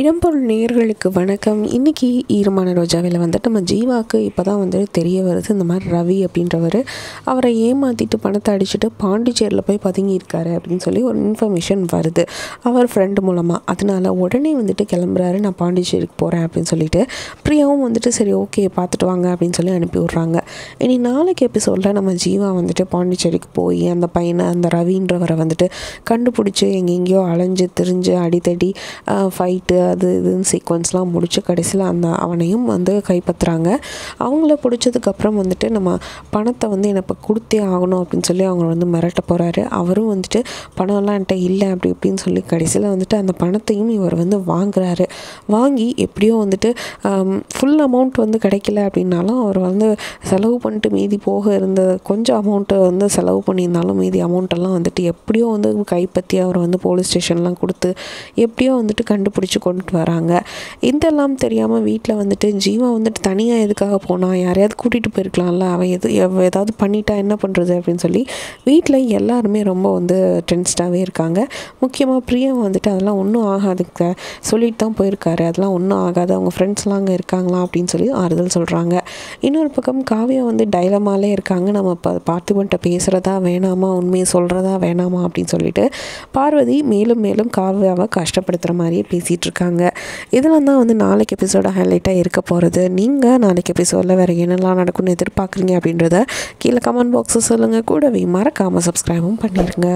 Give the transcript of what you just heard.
இடம்பொருள் நேயர்களுக்கு வணக்கம். இன்றைக்கி ஈரமான ரோஜாவில் வந்துட்டு நம்ம ஜீவாவுக்கு இப்போ தான் வந்துட்டு தெரிய வருது. இந்த மாதிரி ரவி அப்படின்றவர் அவரை ஏமாற்றிட்டு பணத்தை அடிச்சுட்டு பாண்டிச்சேரியில் போய் பதுங்கியிருக்காரு அப்படின்னு சொல்லி ஒரு இன்ஃபர்மேஷன் வருது. அவர் ஃப்ரெண்டு மூலமாக அதனால உடனே வந்துட்டு கிளம்புறாரு. நான் பாண்டிச்சேரிக்கு போகிறேன் அப்படின்னு சொல்லிட்டு பிரியாவும் வந்துட்டு சரி ஓகே பார்த்துட்டு வாங்க அப்படின்னு சொல்லி அனுப்பி விட்றாங்க. இனி நாளைக்கு எபிசோடில் நம்ம ஜீவா வந்துட்டு பாண்டிச்சேரிக்கு போய் அந்த பையனை அந்த ரவின்றவரை வந்துட்டு கண்டுபிடிச்சி எங்கெங்கேயோ அலைஞ்சு திரிஞ்சு அடித்தடி ஃபைட்டு அது இதுன்னு சீக்வன்ஸ்லாம் முடிச்சு கடைசியில் அந்த அவனையும் வந்து கைப்பற்றுறாங்க. அவங்கள பிடிச்சதுக்கப்புறம் வந்துட்டு நம்ம பணத்தை வந்து எனக்கு கொடுத்தே ஆகணும் அப்படின்னு சொல்லி அவங்க வந்து மிரட்ட போகிறாரு அவரும் வந்துட்டு பணம்லாம் என்கிட்ட இல்லை அப்படி இப்படின்னு சொல்லி கடைசியில் வந்துட்டு அந்த பணத்தையும் இவர் வந்து வாங்குறாரு. வாங்கி எப்படியோ வந்துட்டு ஃபுல் அமௌண்ட் வந்து கிடைக்கல அப்படின்னாலும் அவர் வந்து செலவு பண்ணிட்டு மீதி போக இருந்த கொஞ்சம் அமௌண்ட்டை வந்து செலவு பண்ணியிருந்தாலும் மீதி அமௌண்ட்டெல்லாம் வந்துட்டு எப்படியோ வந்து கைப்பற்றி அவர் வந்து போலீஸ் ஸ்டேஷன்லாம் கொடுத்து எப்படியோ வந்துட்டு கண்டுபிடிச்சி கொண்டு வராங்க. இதெல்லாம் தெரியாமல் வீட்டில் வந்துட்டு ஜீவா வந்துட்டு தனியாக எதுக்காக போனால் யாரையாவது கூட்டிகிட்டு போயிருக்கலாம்ல அவன் எது எவ் ஏதாவது பண்ணிட்டா என்ன பண்ணுறது அப்படின்னு சொல்லி வீட்டில் எல்லாருமே ரொம்ப வந்து டென்ஸ்டாகவே இருக்காங்க. முக்கியமாக பிரியா வந்துட்டு அதெல்லாம் ஒன்றும் ஆகாதுக்க சொல்லிட்டு தான் போயிருக்காரு. அதெல்லாம் ஒன்றும் ஆகாது. அவங்க ஃப்ரெண்ட்ஸ்லாம் அங்கே இருக்காங்களா அப்படின்னு சொல்லி ஆறுதல் சொல்கிறாங்க இன்னொரு பக்கம் காவியா வந்து டைலமாலே இருக்காங்க. நம்ம இப்போ பார்த்திபன்ட்ட பேசுகிறதா வேணாமா? உண்மையை சொல்கிறதா வேணாமா? அப்படின்னு சொல்லிட்டு பார்வதி மேலும் மேலும் காவியாவை கஷ்டப்படுத்துகிற மாதிரியே பேசிகிட்டு இருக்காங்க. இதெல்லாம் தான் வந்து நாளைக்கு எபிசோட ஹைலைட்டாக இருக்க போகிறது நீங்கள் நாளைக்கு எபிசோடில் வேறு என்னெல்லாம் நடக்கும்னு எதிர்பார்க்குறீங்க அப்படின்றத கீழே கமெண்ட் பாக்ஸை சொல்லுங்கள் கூடவே மறக்காமல் சப்ஸ்கிரைபும் பண்ணிடுங்க